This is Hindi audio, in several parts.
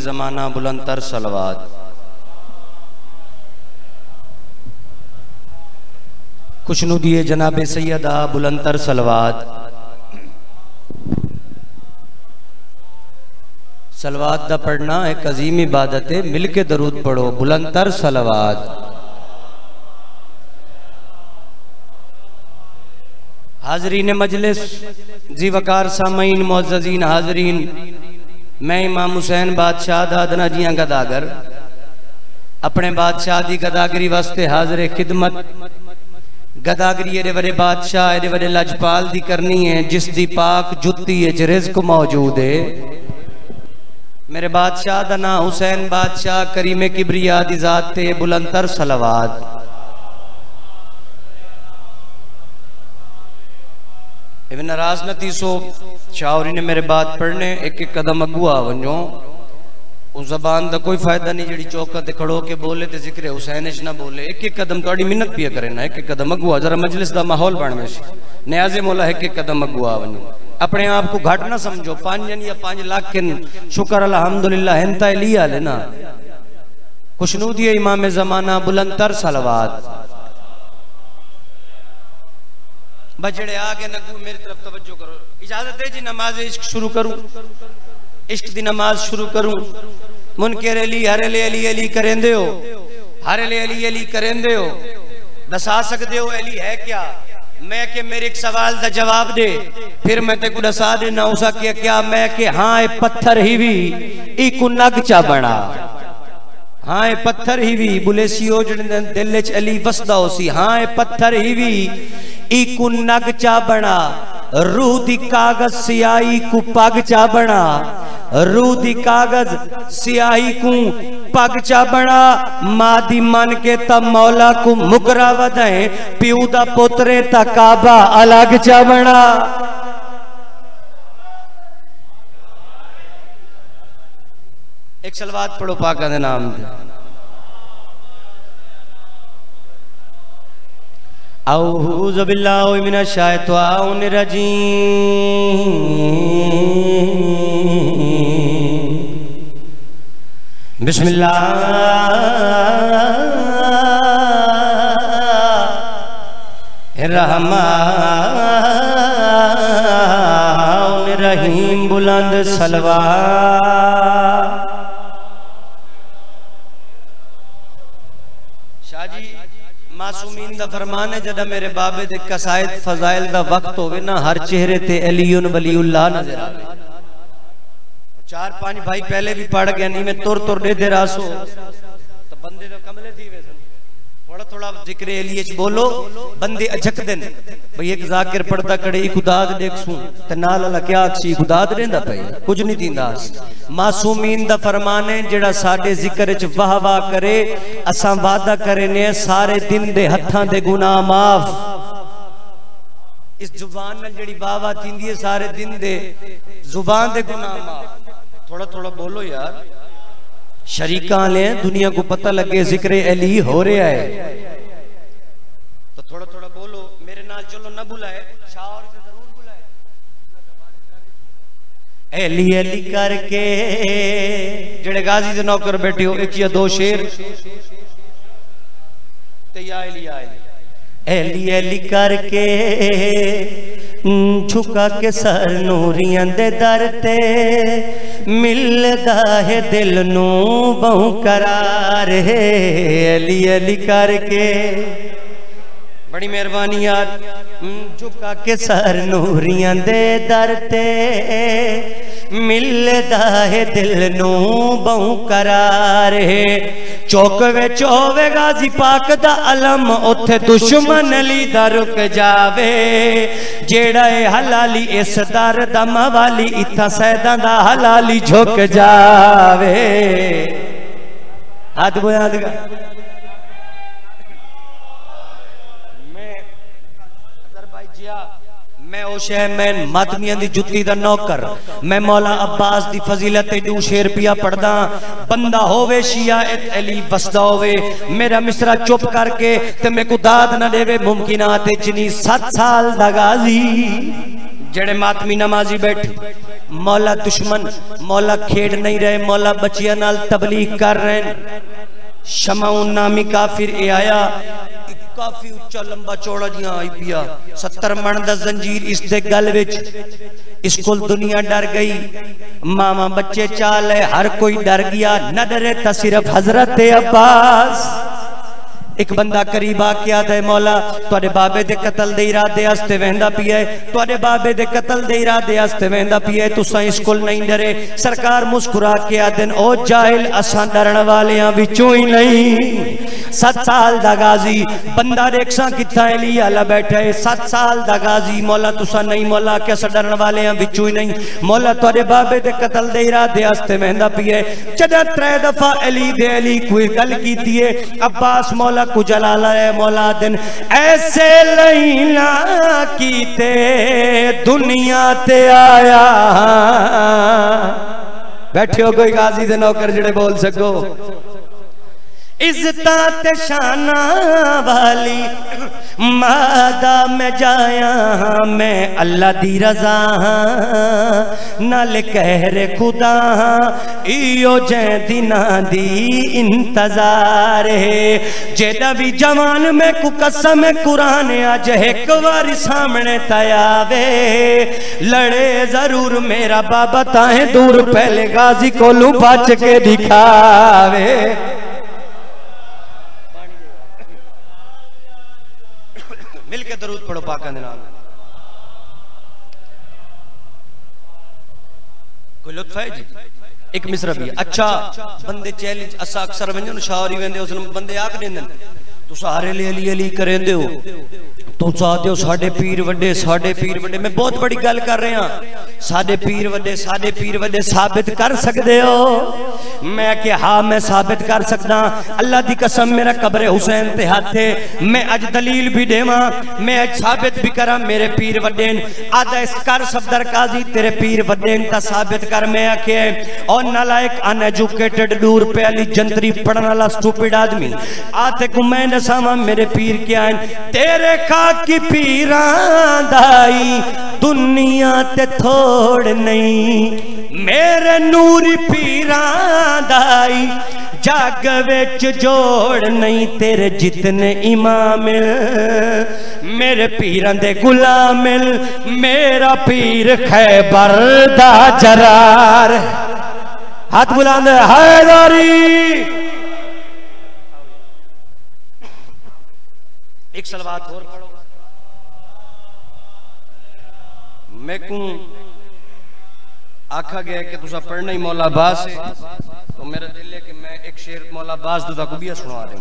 ज़माना बुलंदर सलवात। खुशनु दिए जनाब सैयदा बुलंदर सलवाद सलवाद का पढ़ना एक अजीम इबादत है, मिल के दरूद पढ़ो बुलंदर सलवात। हाजरीन मजलिस, जी वकार सामीन मोजीन हाजरीन। मैं इमाम हुसैन बादशाह दादना जिया गदागर, अपने बादशाह की गदागरी वास्ते हाजर खिदमत। गदागरी एडे बड़े बादशाह एडे बड़े लजपाल की करनी है जिस दी पाक जुत्ती च रिज्क मौजूद है। मेरे बादशाह का नाम हुसैन बादशाह करीमे किबरिया दी जात बुलंदर सलवात इवन नाराज़ न थी सो। शाहरी ने मेरे बात पढ़ने एक एक कदम अगू आ वनो उस जबान का कोई फ़ायदा नहीं जी चौका ते खड़ो के बोले ते ज़िक्र हुसैन ना बोले। एक एक कदम थोड़ी मिन्नत पिया करे ना एक एक कदम अगू आ। जरा मजलिस का माहौल बन में न्याजे मोला एक एक कदम अगू आ वनो अपने आप को घट ना समझो। पाँच या पाँच लाख के शुक्र अलहमदुल्ला हिंता लिया लेना। खुशनूदी इमाम जमाना बुलंदर सलवात। बजड़े आगे नगू मेरी तरफ़ तवज्जो करो। इजाज़त है जी, नमाज़ इश्क शुरू करूँ। इश्क दी नमाज़ शुरू करूँ। मुनकर अली, हरे अली अली करेंदे हो। हरे अली अली करेंदे हो। दसा सकते हो, अली है क्या? मैं के मेरे एक सवाल का जवाब दे। फिर मैं ते को दसा देना उसा के क्या मैं के हाँ पत्थर ही भी एक नग चा बना। पत्थर ही भी बुले सियो जड़े दिल च अली वसदा हो सी हाँ ए पत्थर ही भी इकु नग चा बना रूह दी कागज़ सियाही कु पग चा बना रूह दी कागज़ सियाही कु पग चा बना माँ दी मन के त मौला कु मुकरा वधाए। प्यू दा पुत्रे काबा अलग चा बना एक सलवात पढ़ो पाका दे नाम दे। अऊज़ बिल्लाहि मिनश शैतानिर रजीम। बिस्मिल्लाह। रहमान रहीम बुलंद सलवा फरमान, जदा मेरे बाबे दे कसायद फजाइल दा वक्त होवे ना, हर चेहरे ते अलीउन वलीउल्लाह नज़र आवे। चार पाँच भाई पहले भी पढ़ गया, नहीं, मैं तुर तुर दे दे रासो तो बंदे तो कमले थी वे थोड़ा ज़िक्र एलिए बोलो, बंदे अजक देन भई एक जाकिर पढ़दा कड़े ई खुदाद देखसू ते नाल अल्लाह क्या अक्सी खुदाद रहंदा पई कुछ नहीं दींदा। मासूमीन दा फरमान है जेड़ा साडे ज़िक्र च वाह वाह करे, असां वादा करे ने सारे दिन दे हत्थां दे गुनाह माफ़। इस ज़ुबान नाल वाह वाह सारे दिन दे ज़ुबान दे गुनाह माफ़। थोड़ा थोड़ा बोलो यार। शरीका ले दुनिया को पता लगे ज़िक्र अली हो रहा है। तो थोड़ा थोड़ा बोलो, मेरे नाल चलो ना बुलाए से अली अली करके, जेड़े गाजी दे नौकर बैठे हो, एक या दो शेर। ते अली। अली अली करके झुका के सर नूरियाँ दे दर ते। मिलदा है दिल नू बहु करार है, अली अली करके। बड़ी मेहरबानी यार। झुका के सर नूरियाँ दे दर ते। मिलदा है दिल नू करार है। चौक विच होवे गाजी पाक दा अलम, उथे दुश्मन अली दा रुक जावे। जेड़ा है हलाली, इस दर दा मवाली इथा सैदा दा हलाली झुक जावे। बुलंद कर मैं ओ शहमैन मातमियाँ दी जुत्ती दा नौकर। मैं मौला अब्बास दी फजीलत दू शेर पिया पढ़दा। बंदा होवे शिया इत अली वसदा होवे। मेरा मिसरा चुप करके ते मैं को दाद ना देवे। मुमकिनात जिनी 7 साल दा गाजी। जेड़े मातमी नमाजी बैठे। मौला दुश्मन, मौला खेड़ नहीं रहे। मौला बचिया नाल तबलीग कर रहे शमाउन नामी काफिर ए आया। काफ़ी उच्चा लंबा चौड़ा जिया आई पिया सत्तर मन दंजीर इस गल विच। इस कुल दुनिया डर गई। मामा बच्चे चाल है, हर कोई डर गया। न डरे तो सिर्फ़ हज़रत अब्बास। एक बंदा करीब आके आदा मौला थोड़े बाबे दे कतल दे इरादे हस्ते वेंदा पिया है थोड़े बाबे दे कतल दे इरादे हस्ते वेंदा पिया है, तुसा इस को नहीं डरे, सरकार मुस्कुरा के आ दिन, ओ जाहिल, असा डरण वाले विचों ही नहीं सत साल दा गाजी, बंदा रेखसा कितना ली आला बैठा है सत साल दा गाजी, मौला, तुसा नहीं, मौला के असा डरण वाले बिचों ही नहीं, मौला थोड़े बाबे दे कतल दे इरादे हस्ते वेंदा पिया है, जदा त्रै दफ़ा अली दे अली कोई गल कीती है, अब्बास, मौला को जलाला मौला दिन ऐसे लहीला की ते दुनिया ते आया। बैठे हो कोई गाजी दे नौकर जड़े बोल सको। इज़्ज़त शाना वाली। मादा मैं जाया हाँ मैं अल्लाह दी रजा। नाल कहरे खुदा इयो जै दिना दी इंतज़ार है। जेदा भी जवान, में कु कसम कुरान अज एक बार सामने तयावे लड़े ज़रूर मेरा बाबा ताहे दूर पहले गाजी कोलू बच के दिखावे। मिल के दरूद पढ़ो पाका नाम कोई लुत्फ है जी? एक मिसरा भी अच्छा बंदे चैलेंज असा अक्सर वंजन शावरी वेंदे, उस बंदे आख देंदे सारे ले अली अली करेंदे हो। तू चाहते हो साडे पीर वड्डे साडे पीर वड्डे मैं बहुत बड़ी गल कर रहा साडे पीर वड्डे साडे पीर वड्डे साबित कर सकते हो। मैं कि हाँ मैं साबित कर सकदा। अल्लाह दी कसम, मेरा कब्र हुसैन ते हाथ है। मैं अज दलील भी देवा, मैं अज साबित भी करा, मेरे पीर वड्डे आदा इस कर सफदर काजी, तेरे पीर ता साबित कर। मैं आखे और नालायक, अनएजुकेटेड, दूर पे अली जंतरी पढ़ने वाला स्टूपिड आदमी। आते को मैं दसावा मेरे पीर क्या हैं तेरे खाकी पीरा दाई, दुनिया ते थोड़ नहीं मेरे नूरी पीरा दाई, जग विच जोड़ नहीं तेरे जितने इमाम मेरे पीर दे गुलाम मेरा पीर खैबर दा जरार। हाथ बुलंद हैदारी एक सलवार और पढ़ो मैं कू आखा गया कि तुसा पढ़ना ही मौला बास है तो मेरा दिल है कि मैं एक शेर मौला बास तुझा को भी सुना दे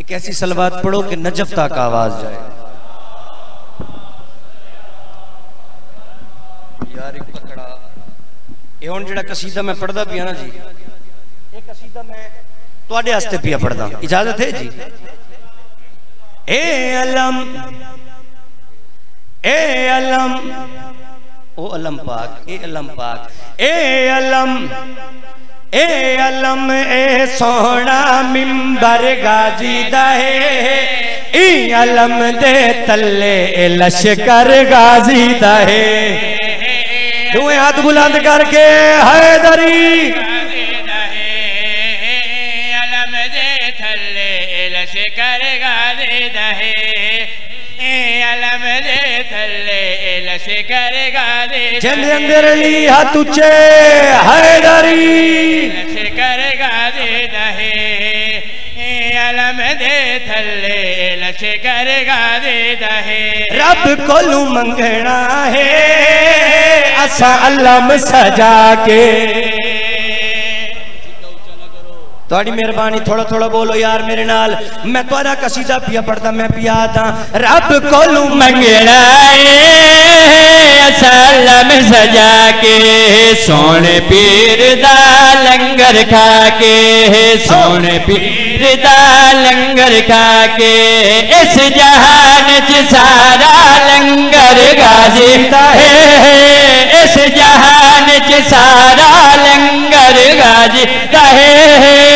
एक ऐसी सलवार पढ़ो कि नजफता का आवाज़ जाए। यार एक तकड़ा ये हूँ जो कसीदा मैं पढ़ता पिया ना जी। ये कसीदा मैं तो पिया पढ़ता इजाज़त है जी? ए अलम ए अलम, ओ अलम पाक, ए अलम पाक, ए अलम ए अलम, ए सोना मिंबर गाजी दहे, ई अलम दे तल्ले लश्कर गाजी दहे। दुए हाथ बुलंद करके हैदरी चंद अंदर ली हाथ उच्चे हैदरी करेगा दे दहे। अलम दे थल्ले लश करेगा दे दहे। रब कोलू मंगना है असा अलम सजा के। थोड़ी मेहरबानी, थोड़ा थोड़ा बोलो यार मेरे नाल। मैं थोड़ा कसीदा पिया पढ़ता मैं पिया था रब कोलू सलम सजा के, सोने पीर दा लंगर खा के, सोने पीर दा लंगर खा के, इस जहान च सारा लंगर गाजी। है इस जहान च सारा लंगर गाजी। है।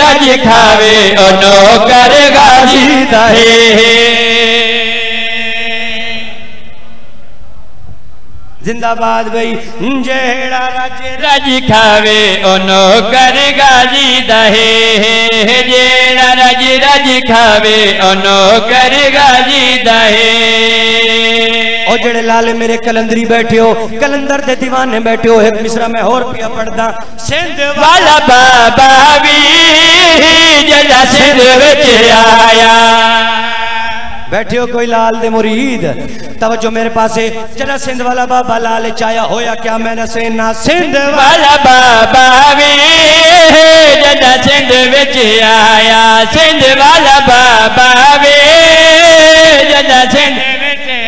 रज खावे ओ नौकर गाजी है जिंदाबाद भाई जेड़ा राजे रज खावे ओनो कर गाजी दहे जेड़ा रज रज खावे ओनो कर दहे ओ जेड़े लाले मेरे कलंदरी बैठे हो, कलंदर दे दीवाने बैठे हो, एक मिसरा में और पिया पढ़दा। सिंध वाला बाबा भी जड़ा सिंध विच आया। बैठे हो कोई लाल दे मुरीद, तवज्जो मेरे पास जरा सिंध वाला बाबा लाल चाया होया, क्या मैंने से ना? सिंध वाला बाबा भी जड़ा सिंध विच आया। सिंध वाला बाबा भी जड़ा सिंध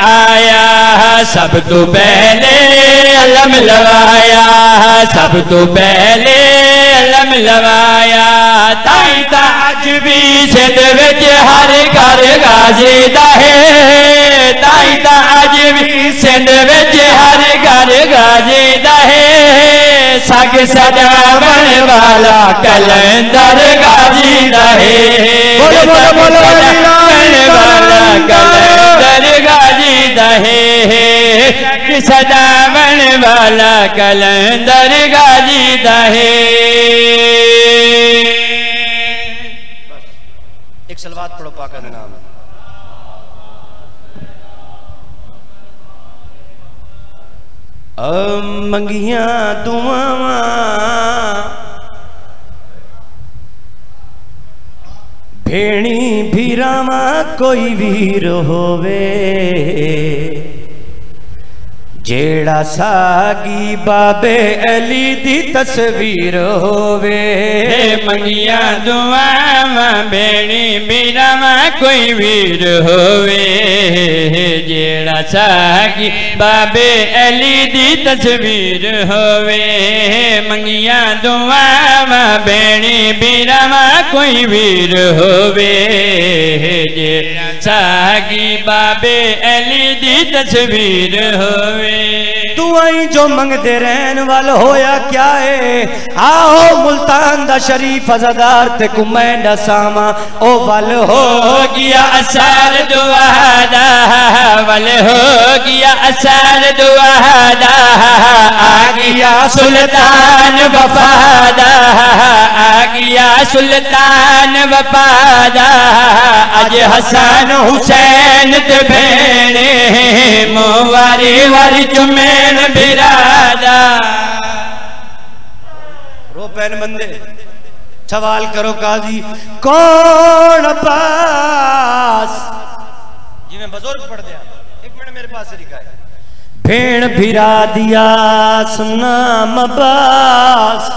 आया सब तो पहले, अलम लगाया सब तो पहले, अलम लगाया ताई ताज भी सिंध विच हर घर गाजी है। ताई ताज भी सिंध विच हर घर गाजी है। सग सजावन वाला कलंदर गाजी दा है बोलो, बोलो, बोलो, सजावन वाला कलंदर गाजी दहे सदावन वाला कलंदर गाजी दहे एक सलवात पढ़ो पाका दे नाम। मंगिया दुआवा। भेणी भीरावा कोई वीर होवे। जेड़ा सागी बाबे अली दी तस्वीर होवे। मंगिया दुआवा बेणी बीरावा कोई वीर होवे। जेड़ा सागी बाबे अली दी तस्वीर होवे, मंगिया दुआवा बेणी बीरावा कोई वीर होवे। जेड़ा सागी बाबे अली दी तस्वीर होवे। तू आई जो मंगते रहन वाल होया क्या है? आओ मुल्तान दा शरीफ अजादार ते कुमैन दा सामा, ओ वल हो गया असर दुआदा वल हो गया असर दुआदा आ गया सुल्तान वफादा आ गया सुल्तान वफादा। अज हसन हुसैन ते भेणे मोवारी वारी चुमेन बिरादा। रो पैन बंदे सवाल करो काजी कौन पास? जी मैं बुज़ुर्ग पढ़ दिया। पास से लिखा है भेड़ भिरा दिया नाम अब्बास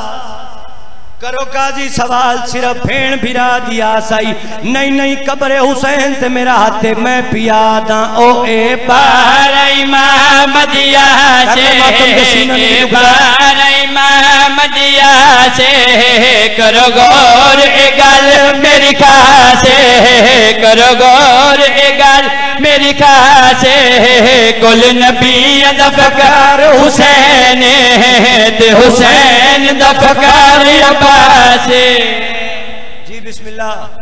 करो काजी सवाल सिर्फ़ भेड़ भिरा दिया साई। नहीं नहीं कब्र हुसैन ते मेरा हाथे मैं पिया दा। ओ ए बार बार इमामदिया से बार इमामदिया से करो गौर ए गल मेरी खासे करो गौर ए गल मेरी खासे कुल नबी दफकार हुसैन ते हुसैन दफकार अब्बासे। जी बिस्मिल्लाह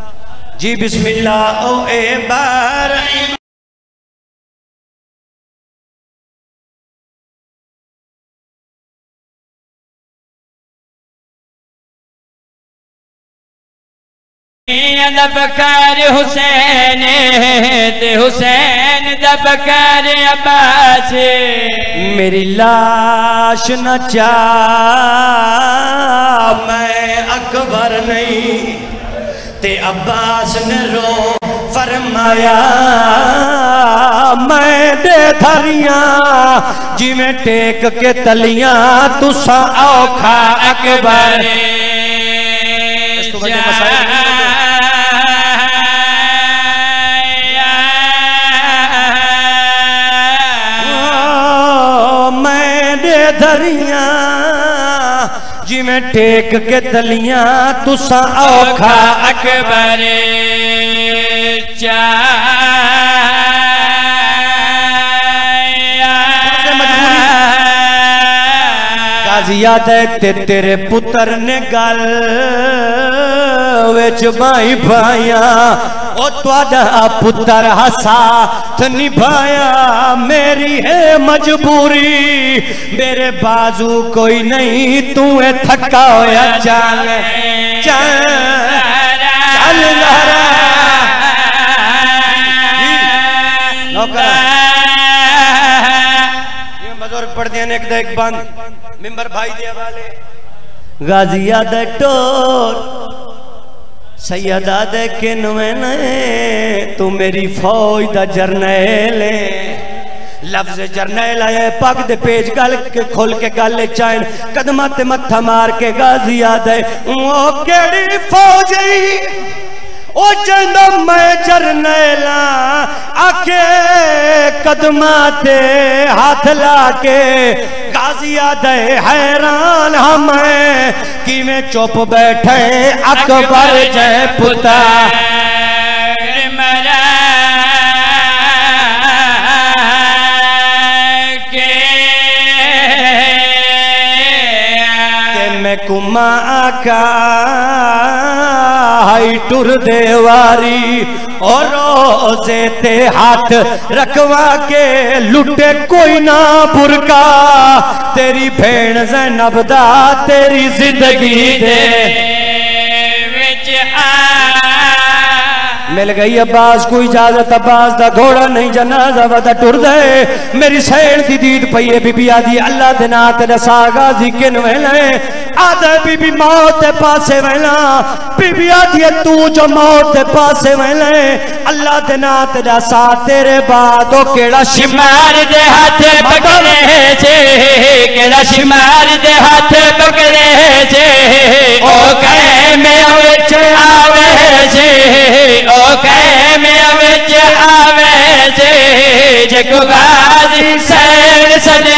जी बिस्मिल्लाह, ओ ए बार। दबकार हुसैन ते हुसैन दबकार अब्बास। मेरी लाश न चा मैं अकबर नहीं ते अब्बास ने रो फरमाया मैं दे धरिया जिमें टेक के तलिया तुसा औखा अकबर। इस बड़े मसाइल नहीं ओ, मैं दे धरिया जिमें टेक के दलिया तुसा औखा अकबर काजिया दे ते तेरे पुत्र ने गल विच बाई पाया ओ त्वादा पुत्र हसाथ निभाया। मेरी है मजबूरी, मेरे बाजू कोई नहीं तू है थका होया चल चल चल जहरा ये बुज़ुर्ग पढ़ दिया ने एक एक बंद। मिंबर भाई दे हवाले गाजिया दे टोर, सैयदा दे किनवे ने तू मेरी फौज दा जरनैल है लफ्ज जरनैल आया पग दे पेज गल के खोल के गल चाइन। कदमा ते मत्था मार के गाजिया दे ओ केड़ी फौज है मैं जरनैला आके कदमा ते हाथ लाके। गाजिया दे हैरान हम कि में चुप बैठे अकबर जय पुता। मैं कुमा का हाई टुर देवारी और रोज़े ते हाथ रखवा के लुटे कोई ना बुरका। तेरी भेण जैनब दा तेरी ज़िंदगी दे। मिल गई अब्बास को इजाज़त अब्बास दा घोड़ा नहीं, जनाजा वदा टुर मेरी सैन दी दीद पई है बीबी आदी, अल्लाह दे नाम ते रसा गाजी किन वेले आदे बीबी मौत दे पासे वेला। बीबी आदी तू जो मौत दे पासे वेले अल्लाह दे नाम ते रसा तेरे बाद। ओ केड़ा शिमार दे हाथ पकड़े छे केड़ा शिमार दे हाथ पकड़े जे? ओ कहे में विच आवे जे? ओ कहे में विच आवे जे? जको गाजी सैन सज